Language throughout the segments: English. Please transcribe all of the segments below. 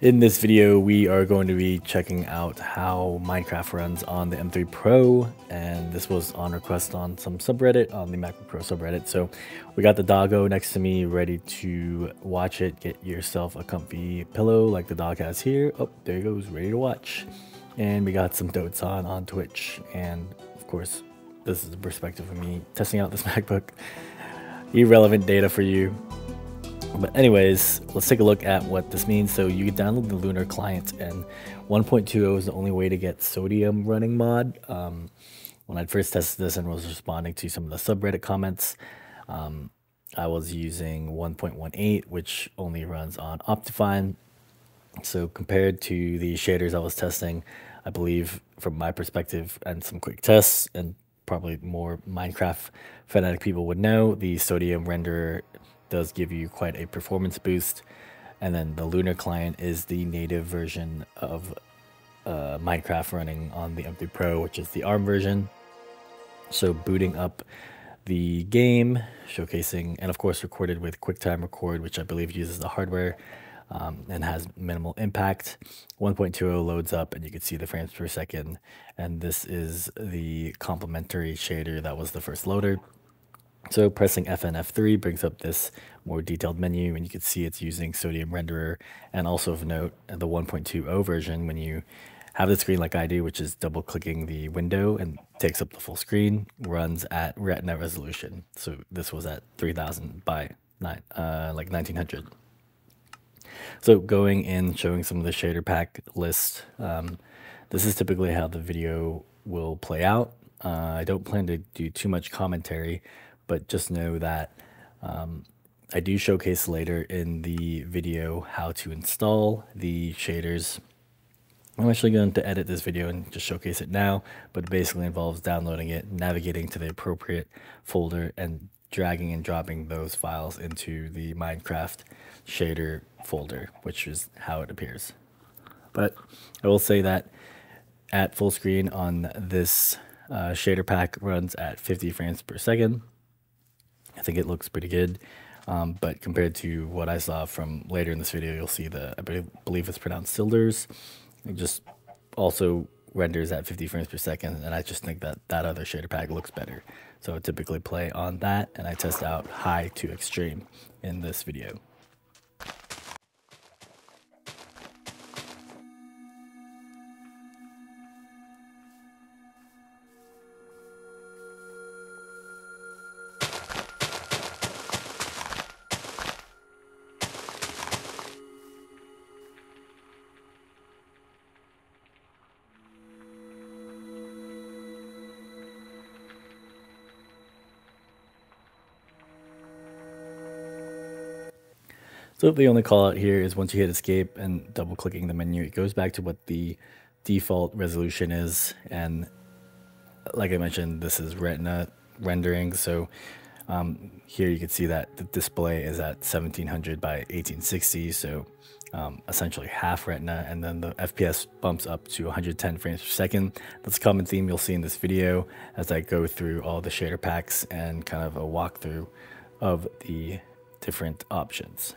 In this video, we are going to be checking out how Minecraft runs on the M3 Pro, and this was on request on some subreddit, on the MacBook Pro subreddit. So we got the doggo next to me, ready to watch it. Get yourself a comfy pillow like the dog has here. Oh, there he goes, ready to watch. And we got some dotes on on Twitch, and of course, this is the perspective of me testing out this MacBook. Irrelevant data for you. But anyways, let's take a look at what this means. So you can download the Lunar client and 1.20 is the only way to get Sodium running mod. Um, when I first tested this and was responding to some of the subreddit comments, um, I was using 1.18, which only runs on Optifine. So compared to the shaders I was testing, I believe from my perspective and some quick tests and probably more Minecraft fanatic people would know, the Sodium renderer does give you quite a performance boost. And then the Lunar client is the native version of uh, Minecraft running on the M3 Pro, which is the ARM version. So booting up the game, showcasing, and of course recorded with QuickTime Record, which I believe uses the hardware um, and has minimal impact. 1.20 loads up and you can see the frames per second. And this is the complementary shader that was the first loader. So pressing FNF3 brings up this more detailed menu and you can see it's using Sodium Renderer and also of note the 1.20 version when you have the screen like I do, which is double clicking the window and takes up the full screen, runs at Retina resolution. So this was at 3000 by nine, uh, like 1900. So going in, showing some of the shader pack list, um, this is typically how the video will play out. Uh, I don't plan to do too much commentary but just know that um, I do showcase later in the video how to install the shaders. I'm actually going to edit this video and just showcase it now, but it basically involves downloading it, navigating to the appropriate folder, and dragging and dropping those files into the Minecraft shader folder, which is how it appears. But I will say that at full screen on this uh, shader pack runs at 50 frames per second. I think it looks pretty good. Um, but compared to what I saw from later in this video, you'll see the, I believe it's pronounced Sildur's. It just also renders at 50 frames per second. And I just think that that other shader pack looks better. So I typically play on that and I test out high to extreme in this video. So the only call out here is once you hit escape and double clicking the menu, it goes back to what the default resolution is. And like I mentioned, this is retina rendering. So um, here you can see that the display is at 1700 by 1860. So um, essentially half retina and then the FPS bumps up to 110 frames per second. That's a common theme you'll see in this video as I go through all the shader packs and kind of a walkthrough of the different options.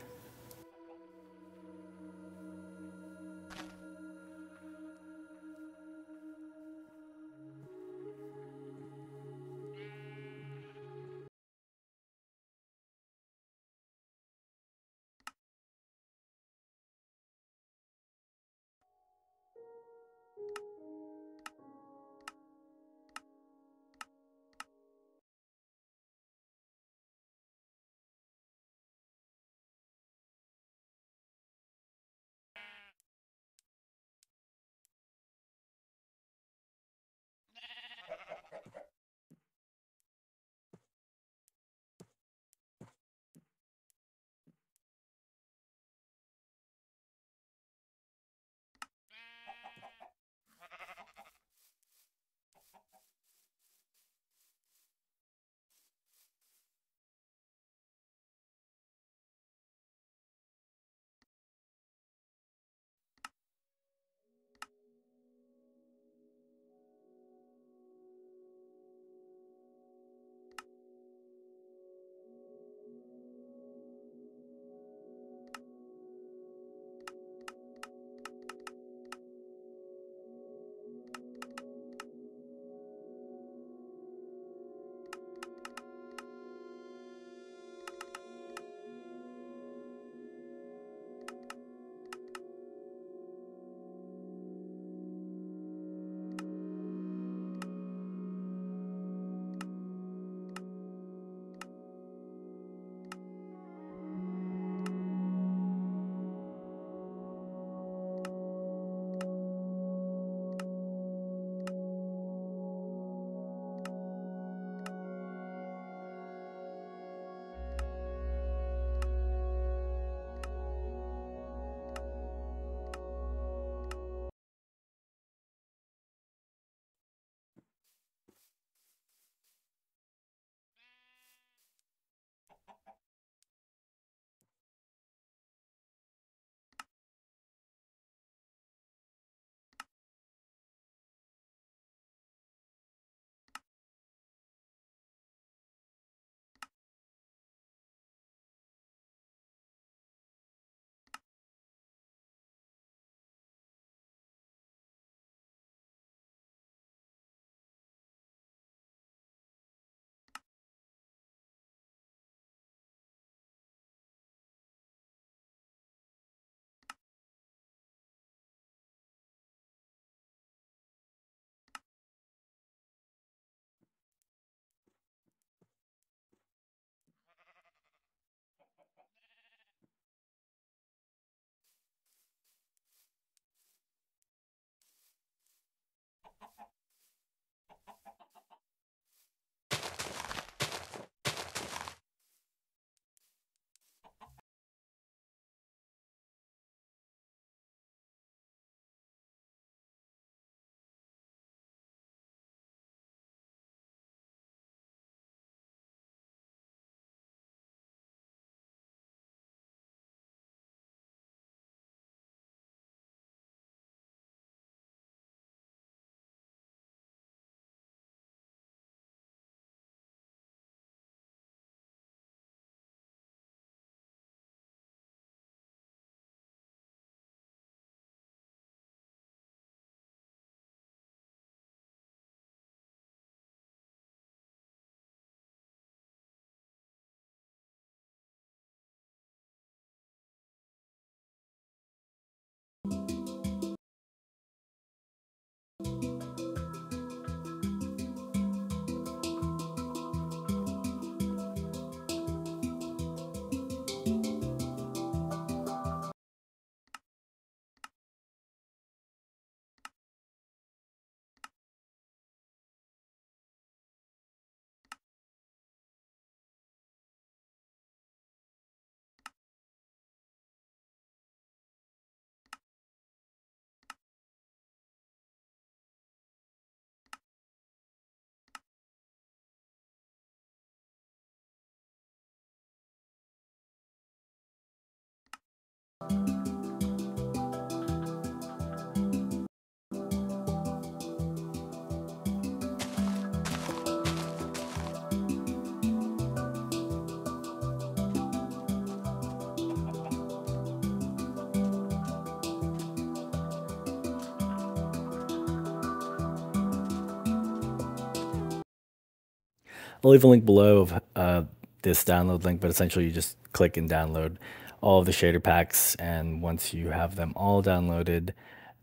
I'll leave a link below of uh, this download link, but essentially you just click and download all of the shader packs. And once you have them all downloaded,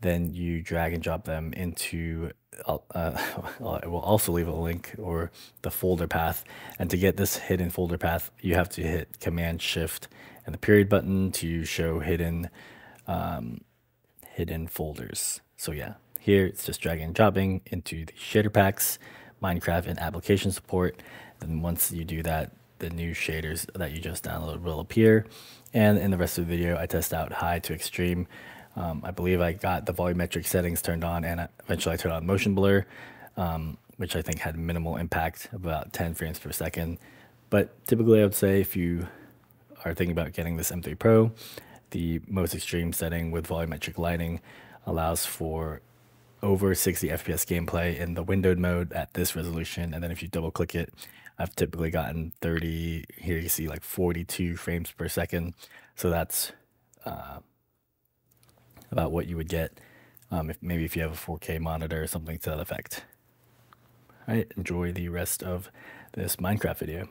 then you drag and drop them into uh, I will also leave a link or the folder path. And to get this hidden folder path, you have to hit Command Shift and the period button to show hidden um, hidden folders. So yeah, here it's just dragging and dropping into the shader packs, Minecraft and application support. Then once you do that, the new shaders that you just downloaded will appear. And in the rest of the video, I test out high to extreme. Um, I believe I got the volumetric settings turned on and eventually I turned on motion blur, um, which I think had minimal impact, about 10 frames per second. But typically I would say if you are thinking about getting this M3 Pro, the most extreme setting with volumetric lighting allows for over 60 FPS gameplay in the windowed mode at this resolution. And then if you double click it, I've typically gotten 30, here you see like 42 frames per second. So that's uh, about what you would get um, if maybe if you have a 4K monitor or something to that effect. All right, enjoy the rest of this Minecraft video.